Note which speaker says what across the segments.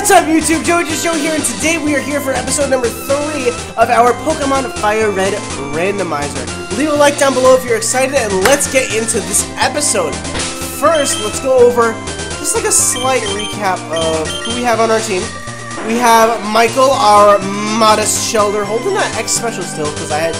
Speaker 1: What's up, YouTube? Jojo Show here, and today we are here for episode number three of our Pokemon Fire Red Randomizer. Leave a like down below if you're excited, and let's get into this episode. First, let's go over just like a slight recap of who we have on our team. We have Michael, our modest Shellder, holding that X special still because I had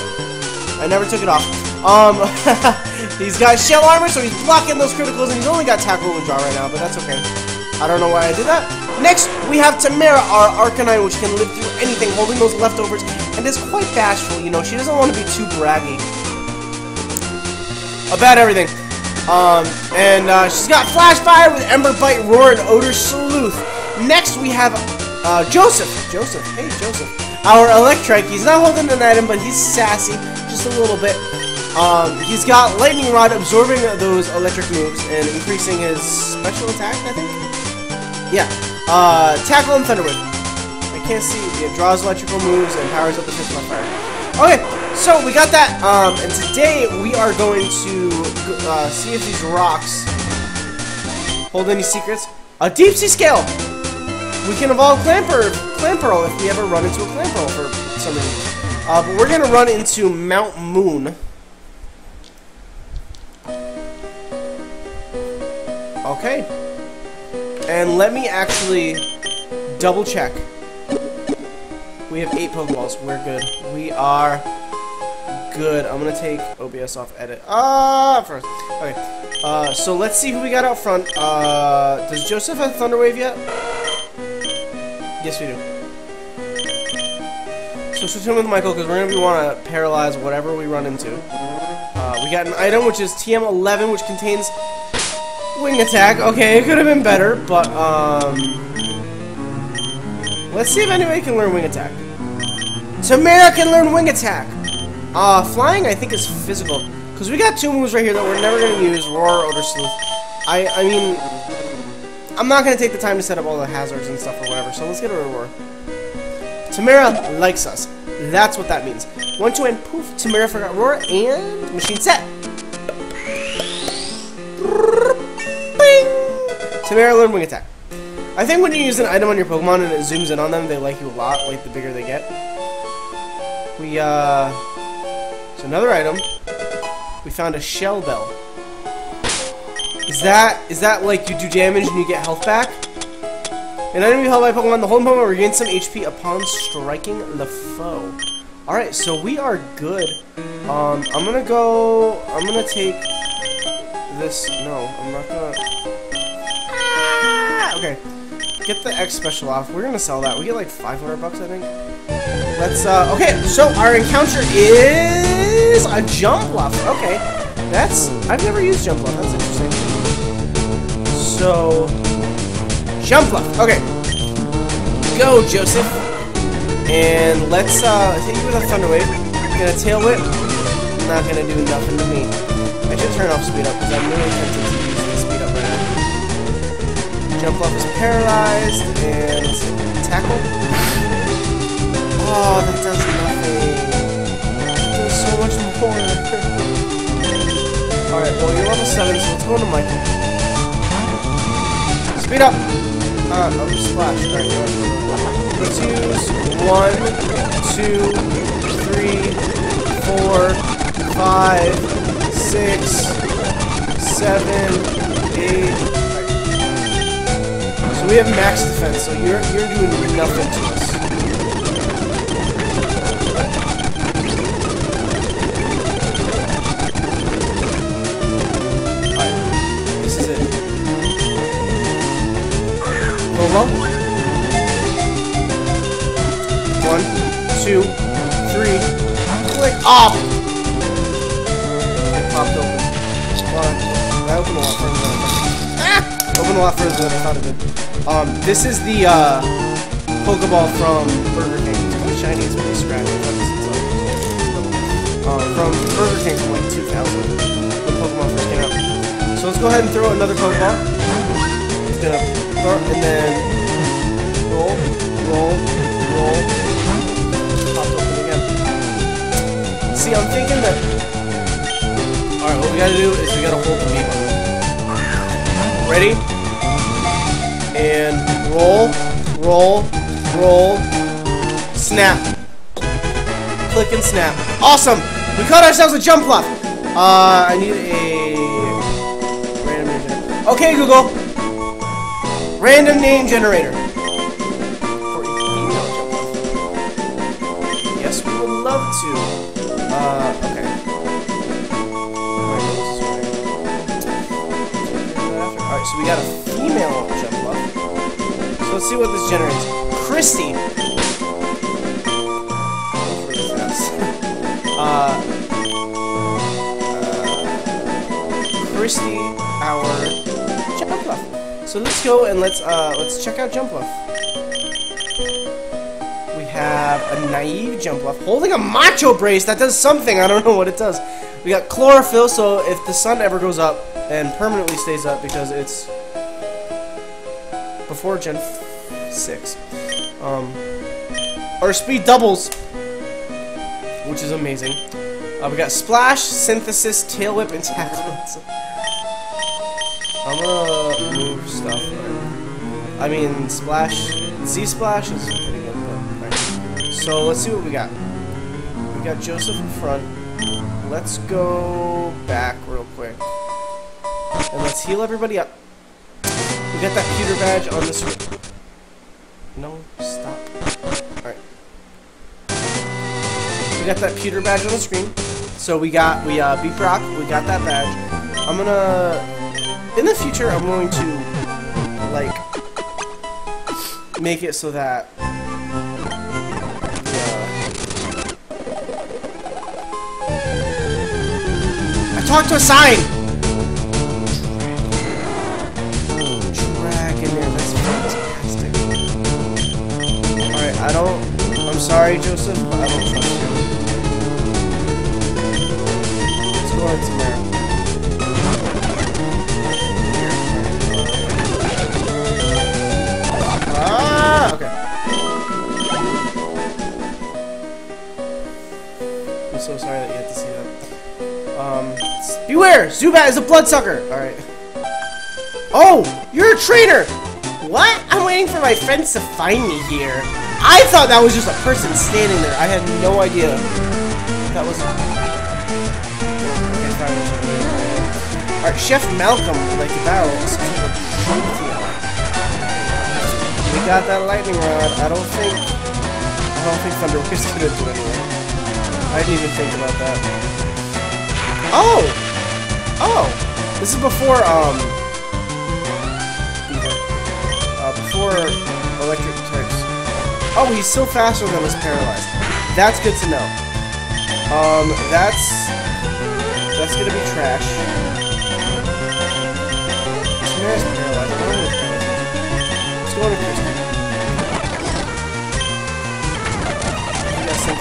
Speaker 1: I never took it off. Um, he's got shell armor, so he's blocking those criticals, and he's only got tackle and jaw right now, but that's okay. I don't know why I did that. Next, we have Tamara, our Arcanine, which can live through anything, holding those leftovers, and is quite bashful, you know, she doesn't want to be too braggy. About everything. Um, and uh, she's got Flash Fire with Ember Bite, Roar, and Odor Sleuth. Next, we have uh, Joseph. Joseph. Hey, Joseph. Our Electrike. He's not holding an item, but he's sassy, just a little bit. Um, he's got Lightning Rod absorbing those electric moves and increasing his special attack, I think? Yeah. Uh, Tackle and Thunder Wave. I can't see. It draws electrical moves and powers up the fist on fire. Okay, so we got that. Um, and today we are going to uh, see if these rocks hold any secrets. A deep sea scale. We can evolve Clamper, Clamperl if we ever run into a Clamperl for some reason. Uh, but we're gonna run into Mount Moon. Okay. And let me actually double check. We have eight Pokeballs. We're good. We are good. I'm gonna take OBS off edit. Ah, first. Okay. Uh, so let's see who we got out front. Uh, does Joseph have Thunder Wave yet? Yes, we do. So switch him with Michael because we're gonna want to paralyze whatever we run into. Uh, we got an item which is TM11, which contains Wing attack. Okay, it could have been better, but, um... Let's see if anybody can learn wing attack. Tamara can learn wing attack! Uh, flying, I think, is physical. Because we got two moves right here that we're never going to use, Roar, Odor Sleuth. I, I mean... I'm not going to take the time to set up all the hazards and stuff or whatever, so let's get a Roar. Tamara likes us. That's what that means. One, two, and poof, Tamara forgot Roar, and machine set. Tamara learn wing attack. I think when you use an item on your Pokemon and it zooms in on them, they like you a lot, like the bigger they get. We, uh... It's another item. We found a Shell Bell. Is that, is that like you do damage and you get health back? An enemy held by Pokemon, the whole Pokemon regains some HP upon striking the foe. Alright, so we are good. Um, I'm gonna go... I'm gonna take this... No, I'm not gonna... Okay. Get the X special off. We're gonna sell that. We get like 500 bucks, I think. Let's, uh, okay, so our encounter is a Jumpluff. Okay. That's, I've never used Jumpluff. That's interesting. So, Jumpluff. Okay. Go, Joseph. And let's, uh, hit you with a Thunder Wave. Gonna Tail Whip. Not gonna do nothing to me. I should turn off Speed Up, because I'm really tempted to Jumpluff is paralyzed, and tackle. Oh, that does nothing. It does so much more. Alright, well, you're level 7, so let's go into Michael. Speed up! Uh, oh, splash. Alright, let's use 1, 2, 3, 4, 5, 6, 7, we have max defense, so you're you're doing nothing to us. Alright. This is it. Low. One, two, three, click off! It popped open. One. That opened a lot further than Ah! Opened a lot further than I thought it did. Um, this is the, uh, Pokeball from Burger King. It's shiny, it's pretty scratchy. Um, from Burger King from like 2000, when Pokemon first came out. So let's go ahead and throw another Pokeball. It's gonna throw, and then roll, roll, roll. Popped open again. See, I'm thinking that. Alright, what we gotta do is we gotta hold the button. Ready? And roll, Roll, roll, snap. Click and snap. Awesome! We caught ourselves a jump Jumpluff! Uh, I need a random name generator. Okay, Google. Random name generator. Yes, we would love to. Uh, okay. Alright, so we got a female Jumpluff. Let's see what this generates. Christy. Uh, uh, Christy, our Jumpluff. So let's go and let's uh, let's check out Jumpluff. We have a naive Jumpluff holding a macho brace. That does something. I don't know what it does. We got chlorophyll, so if the sun ever goes up and permanently stays up because it's before Gen 6. Um, our speed doubles, which is amazing. Uh, we got Splash, Synthesis, Tail Whip, and Tackle. I'm gonna move stuff. I mean, Splash, Z Splash is pretty good, but alright. So let's see what we got. We got Joseph in front. Let's go back real quick. And let's heal everybody up. We got that pewter badge on the screen. No, stop. Alright. We got that pewter badge on the screen. So we got, we uh, beat Brock, we got that badge. I'm gonna, in the future, I'm going to, like, make it so that. I talked to a sign! I don't, I'm sorry, Joseph, but I don't trust you. Let's go Tamara. Ah! Okay. I'm so sorry that you had to see that. Um, beware! Zubat is a bloodsucker! Alright. Oh! You're a traitor! What? I'm waiting for my friends to find me here. I thought that was just a person standing there. I had no idea. That was... Alright, Chef Malcolm, like barrel, We got that lightning rod. I don't think... I don't think Thunder gonna do anything. I didn't even think about that. Oh! Oh! This is before, um... Uh, before electric types. Oh, he's still faster than was paralyzed. That's good to know. Um, that's... That's gonna be trash. Paralyzed. Let's go to Christy. We.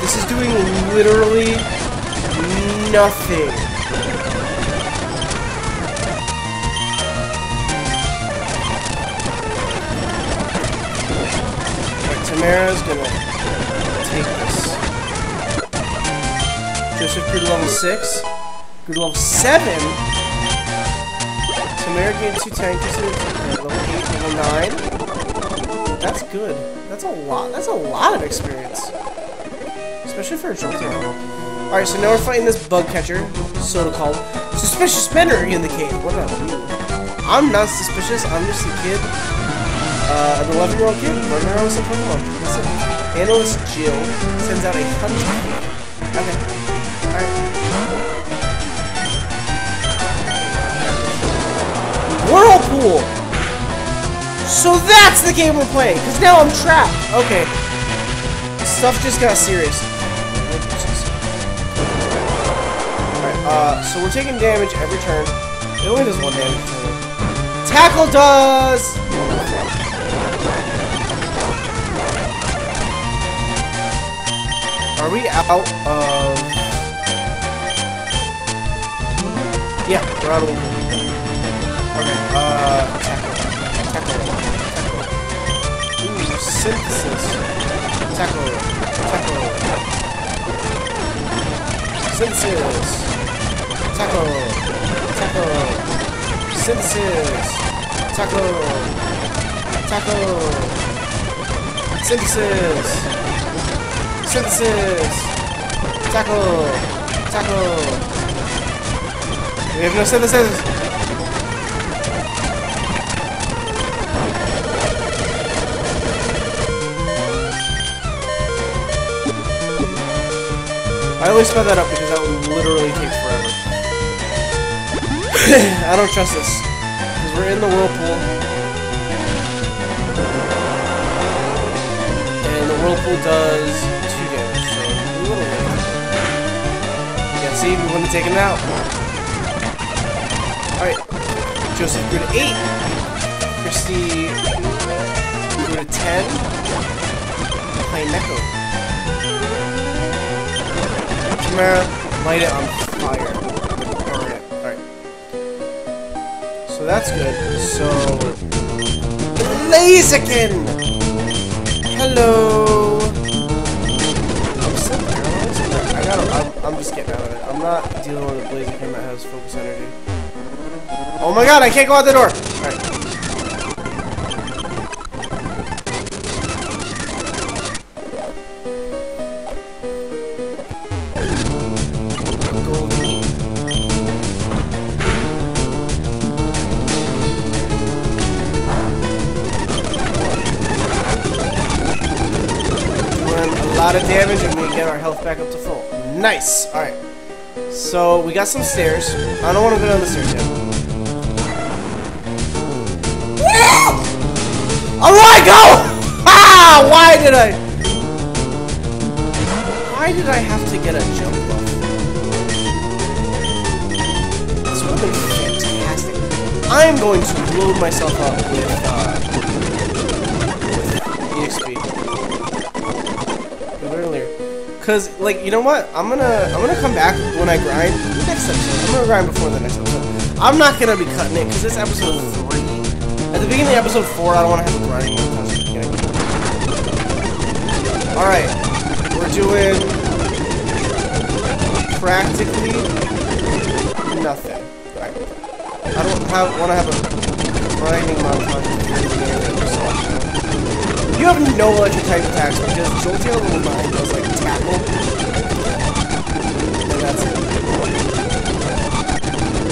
Speaker 1: This is doing literally nothing. Tamara's gonna take this. Joseph grew to level 6. Grew to level 7. Tamara gained 2 tank at level 8, level 9. That's good. That's a lot. That's a lot of experience. Especially for a Jolteon. Alright, so now we're fighting this bug catcher, so called Suspicious Spinner in the cave. What about you? I'm not suspicious, I'm just a kid. Uh, an 11 year old kid running around with Pokemon. Listen, Analyst Jill sends out a hunting. Okay. Alright. Whirlpool! So that's the game we're playing, because now I'm trapped. Okay. Stuff just got serious. Alright, uh, so we're taking damage every turn. It only does one damage. Tackle does! Are we out of... Yeah, we're out of... Okay, uh... Tackle. Tackle. Ooh, synthesis. Tackle. Tackle. Synthesis. Tackle. Tackle. Synthesis. Tackle. Tackle. Synthesis! Synthesis! Tackle! Tackle! We have no synthesis! I always sped that up because that would literally take forever. I don't trust this. Because we're in the whirlpool. And the whirlpool does little. Yeah, see, we want to take it out. Alright. Joseph grew to 8. Christy grew to 10. Playing Neko. Chimera, light it on fire. Burn it. Alright. So that's good. So... Blaziken! Hello! Gotta... I'm, I'm just getting out of it. I'm not dealing with a Blaziken that has focus energy. Oh my god, I can't go out the door! Lot of damage and we get our health back up to full. Nice! Alright. So, we got some stairs. I don't want to go down the stairs yet. Alright, go! Ah! Why did I... Why did I have to get a jump buff? This would have been fantastic. I'm going to load myself up with, uh, Cause like you know what? I'm gonna I'm gonna come back when I grind next episode. I'm gonna grind before the next episode. I'm not gonna be cutting it because this episode three. At the beginning of episode four, I don't want to have a grinding Alright. We're doing practically nothing. Right. I don't have wanna have a grinding montage. You have no electric type attacks because Jolteon Little Mine does like tackle. And that's it.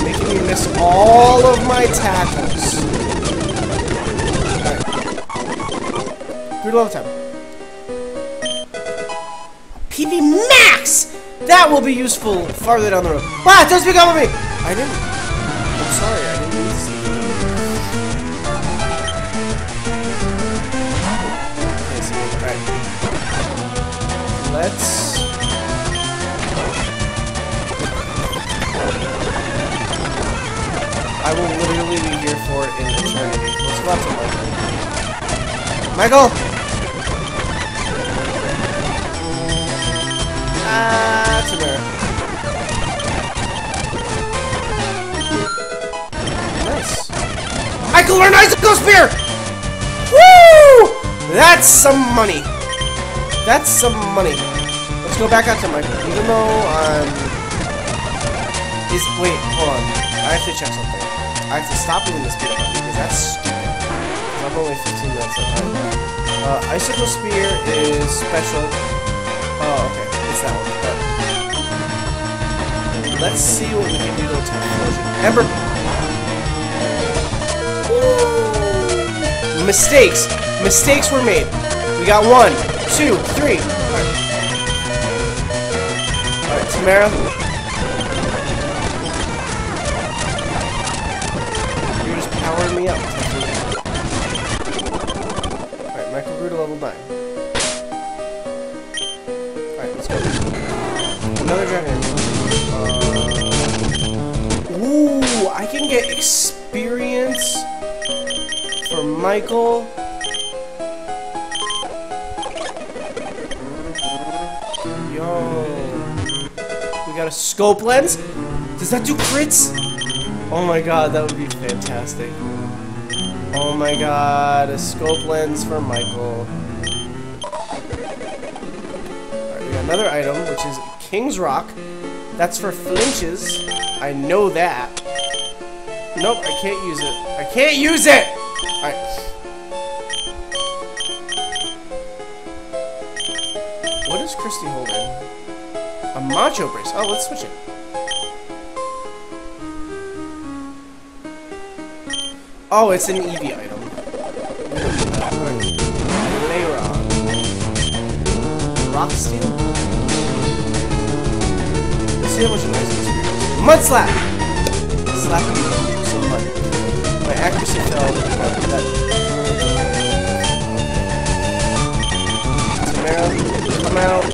Speaker 1: Making me miss all of my tackles. Alright. Level time. PP Max! That will be useful farther down the road. Don't speak up of me! I didn't. Let's... I will literally be here for it in eternity. Let's go to Michael. Michael! Ah, bear. Nice. Michael, learn Icicle Spear! Woo! That's some money. That's some money. Let's go back out to Michael. Even though, um... Is, wait, hold on. I have to check something. I have to stop doing this up because that's stupid. I'm only 15 minutes at Uh, Icicle Spear is special. Oh, okay. It's that one. Let's see what we can do to attack Explosion. Ember! Mistakes! Mistakes were made. We got one two, three. Alright, Alright Tamara. You're just powering me up. Alright, Michael grew to level 9. Alright, let's go. Another dragon. Uh, ooh, I can get experience for Michael. A scope lens? Does that do crits? Oh my god, that would be fantastic. Oh my god, a scope lens for Michael. Alright, we got another item, which is King's Rock. That's for flinches. I know that. Nope, I can't use it. I can't use it! Alright. is Christy holding? A macho brace. Oh, let's switch it. Oh, it's an Eevee item. Mayron. Rock Steel? Let's see how much nice experience. Mud Slap! Slap me some mud. My accuracy fell. but That... Tamara, come out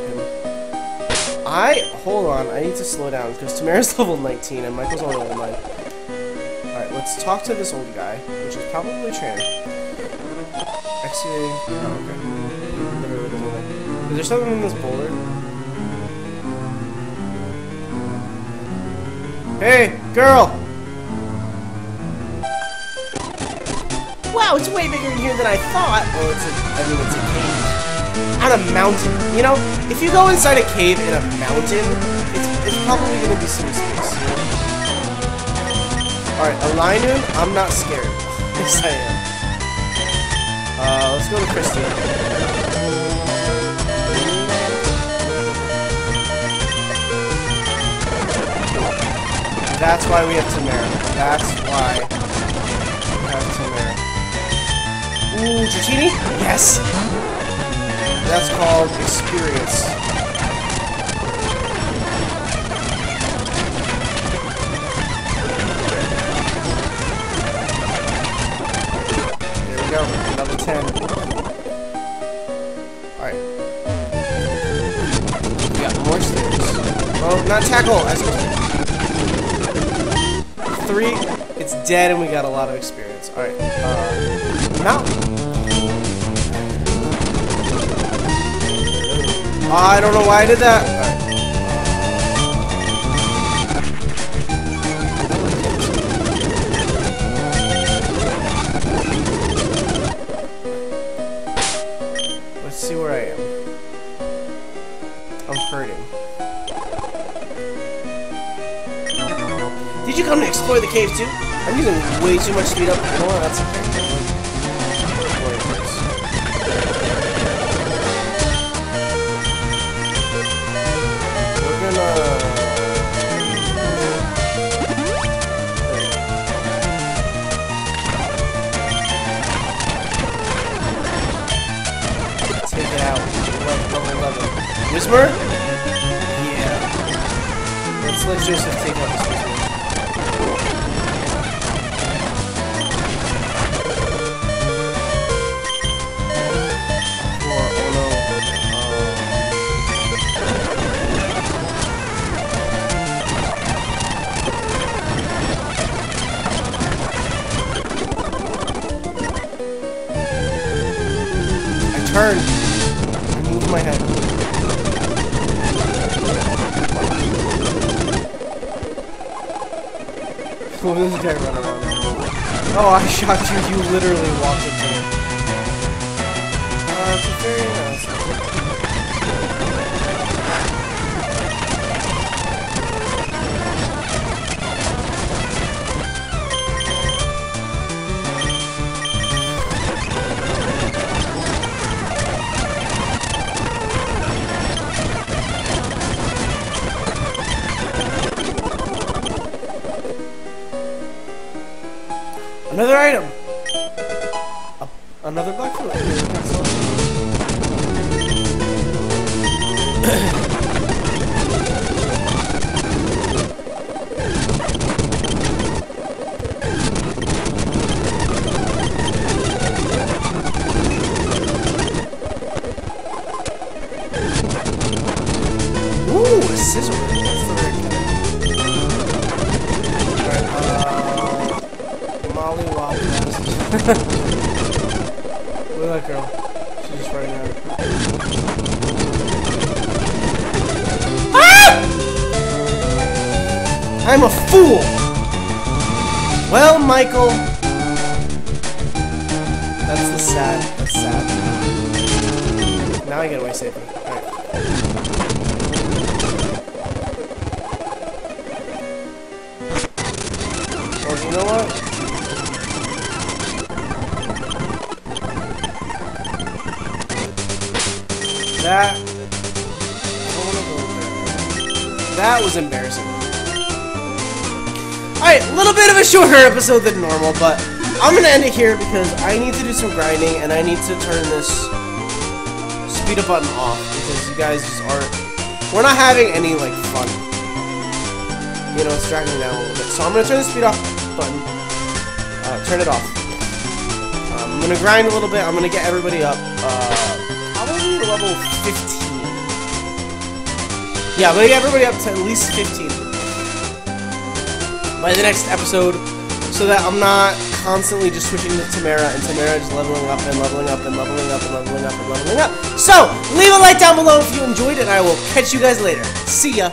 Speaker 1: Him. I, hold on, I need to slow down because Tamara's level 19 and Michael's only level 9. Alright, let's talk to this old guy, which is probably Tran. XCA. Oh, okay. Is there something in this boulder? Hey, girl! Wow, it's way bigger in here than I thought. Well, it's a, I mean, it's a cave. On a mountain. You know, if you go inside a cave in a mountain, it's, it's probably going to be some space. Alright, a Linoone, I'm not scared. yes, I am. Uh, let's go to Christy. That's why we have Tamara. That's why we have Tamara. Ooh, Dratini? Yes! That's called experience. There we go, another 10. Alright. We got more stairs. Oh, not tackle! Three, it's dead and we got a lot of experience. Alright, uh, mountain. I don't know why I did that. Let's see where I am. I'm hurting. Did you come to explore the cave too? I'm using way too much speed up. Know? That's okay. I turned. I moved my head. Is this around? Oh, I shot you. You literally walked into me. Uh, very nice. Another item. A, another black I'm a fool! Well, Michael. That's the sad. Sad. Now I get away safely. Alright. Well, you know what? that. That was embarrassing. Alright, a little bit of a shorter episode than normal, but I'm gonna end it here because I need to do some grinding and I need to turn this speed up button off because you guys just aren't. We're not having any like fun. You know, it's dragging me down a little bit. So I'm gonna turn the speed off button. Uh, turn it off. Um, I'm gonna grind a little bit. I'm gonna get everybody up. Uh, probably level 15. Yeah, I'm gonna get everybody up to at least 15 by the next episode, so that I'm not constantly just switching to Tamara and Tamara just leveling up and leveling up and leveling up and leveling up and leveling up. So leave a like down below if you enjoyed it. and I will catch you guys later. See ya.